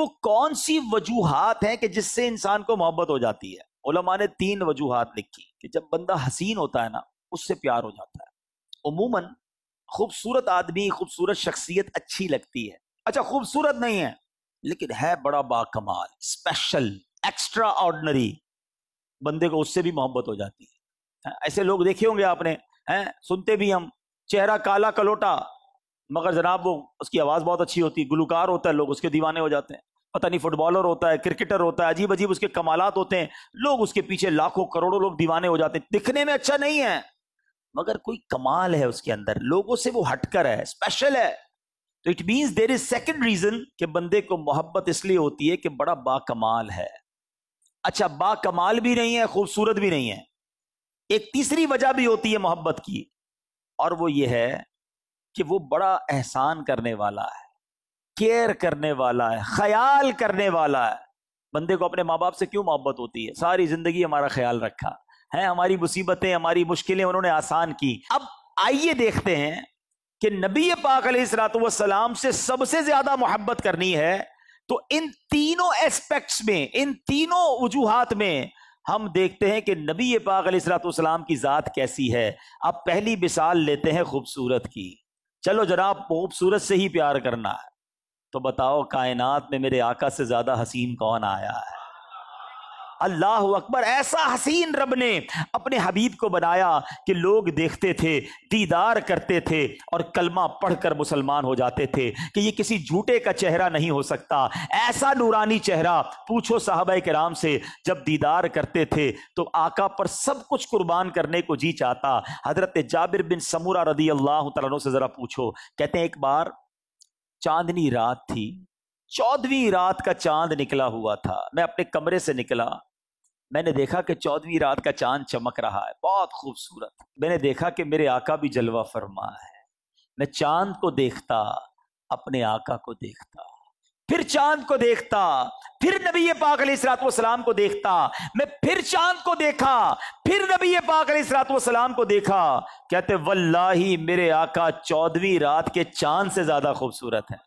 वो कौन सी वजूहत हैं कि जिससे इंसान को मोहब्बत हो जाती है? उलमा ने तीन वजूहत लिखी कि जब बंदा हसीन होता है ना, उससे प्यार हो जाता है। उमूमन खूबसूरत आदमी, खूबसूरत शख्सियत अच्छी लगती है। अच्छा खूबसूरत नहीं है, लेकिन है बड़ा बाकमाल स्पेशल एक्स्ट्रा ऑर्डनरी बंदे को उससे भी मोहब्बत हो जाती है, ऐसे लोग देखे होंगे आपने, हैं? सुनते भी हम, चेहरा काला कलोटा, मगर जनाब वो, उसकी आवाज़ बहुत अच्छी होती है, गुलकार होता है, लोग उसके दीवाने हो जाते हैं। पता नहीं फुटबॉलर होता है, क्रिकेटर होता है अजीब अजीब उसके कमालात होते हैं। लोग उसके पीछे लाखों करोड़ों लोग दीवाने हो जाते हैं। दिखने में अच्छा नहीं है, मगर कोई कमाल है उसके अंदर। लोगों से वो हटकर है स्पेशल है। तो it means there is second reason कि बंदे को मोहब्बत इसलिए होती है कि बड़ा बाकमाल है। अच्छा बाकमाल भी नहीं है, खूबसूरत भी नहीं है। एक तीसरी वजह भी होती है मोहब्बत की, और वो ये है कि वो बड़ा एहसान करने वाला है। केयर करने वाला है, ख्याल करने वाला है। बंदे को अपने माँ बाप से क्यों मोहब्बत होती है? सारी ज़िंदगी हमारा ख्याल रखा। है, हमारी मुसीबतें, हमारी मुश्किलें उन्होंने आसान की। अब आइए देखते हैं कि नबी पाक सलाम से सबसे ज़्यादा मोहब्बत करनी है तो इन तीनों एस्पेक्ट्स में, इन तीनों वजूहत में हम देखते हैं कि नबी पाक सलाम की ज़ात कैसी है। अब पहली मिसाल लेते हैं खूबसूरत की। चलो जनाब, खूबसूरत से ही प्यार करना है। तो बताओ कायनात में मेरे आका से ज़्यादा हसीन कौन आया है? अल्लाह अकबर, ऐसा हसीन रब ने अपने हबीब को बनाया कि लोग देखते थे, दीदार करते थे और कलमा पढ़कर मुसलमान हो जाते थे कि ये किसी झूठे का चेहरा नहीं हो सकता। ऐसा नूरानी चेहरा पूछो साहब राम से, जब दीदार करते थे तो आका पर सब कुछ कुर्बान करने को जी चाहता। हज़रत जाबिर बिन समूरा रदी अल्लाह तु से ज़रा पूछो, कहते हैं, एक बार चांदनी रात थी। चौदहवीं रात का चाँद निकला हुआ था। मैं अपने कमरे से निकला। मैंने देखा कि चौदहवीं रात का चाँद चमक रहा है। बहुत खूबसूरत। मैंने देखा कि मेरे आका भी जलवा फरमा है। मैं चाँद को देखता, अपने आका को देखता। फिर चाँद को देखता, फिर नबी पाक सलाम को देखता, मैं फिर चाँद को देखा, फिर नबी पाक सलाम को देखा। कहते, वल्लाही, मेरे आका, चौदहवीं रात के चाँद से ज़्यादा खूबसूरत है।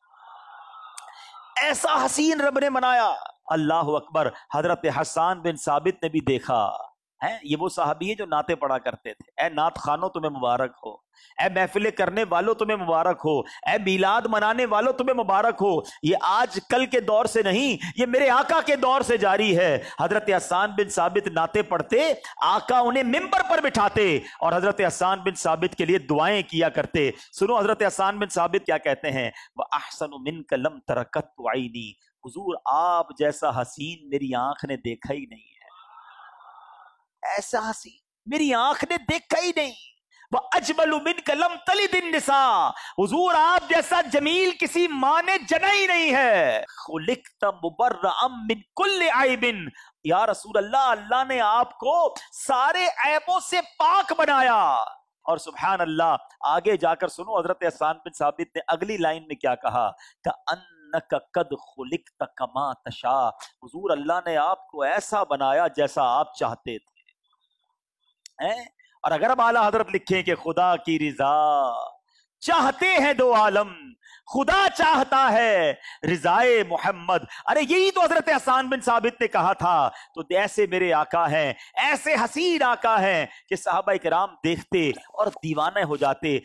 ऐसा हसीन रब ने मनाया। अल्लाह अकबर, हज़रत हसान बिन साबित ने भी देखा। है? ये वो साहबी है जो नाते पढ़ा करते थे। ए नात खानो तुम्हें मुबारक हो। ए महफिले करने वालों तुम्हें मुबारक हो। ए मिलाद मनाने वालों तुम्हें मुबारक हो। ये आज कल के दौर से नहीं, ये मेरे आका के दौर से जारी है। हज़रत हसान बिन साबित नाते पढ़ते, आका उन्हें मिंबर पर बिठाते और हज़रत हसान बिन साबित के लिए दुआएँ किया करते। सुनो, हज़रत हसान बिन साबित क्या कहते हैं? वह अहसन मिन कलम तरकत आईनी। हुजूर, आप जैसा हसीन मेरी आँख ने देखा ही नहीं है। ऐसा हसीन मेरी आँख ने देखा ही नहीं। वह अजमल बिन कलम तली दिन निसा हुजूर आप जैसा जमील किसी माँ ने जना ही नहीं है। कुल्ल आइबिन। या रसूल अल्लाह अल्लाह ने आपको सारे ऐबों से पाक बनाया। और सुबहान अल्लाह आगे जाकर सुनो, हज़रत हसान बिन साबित ने अगली लाइन में क्या कहा? का अन कद खुलिक तकमा तशा। हजूर, अल्लाह ने आपको ऐसा बनाया जैसा आप चाहते थे। हैं? और अगर हम आला हज़रत लिखे कि खुदा की रिजा चाहते हैं दो आलम, खुदा चाहता है रिजाए मोहम्मद। अरे, यही तो हज़रत हसान बिन साबित ने कहा था। तो ऐसे मेरे आका हैं, ऐसे हसीन आका हैं कि साहबा कराम देखते और दीवाने हो जाते।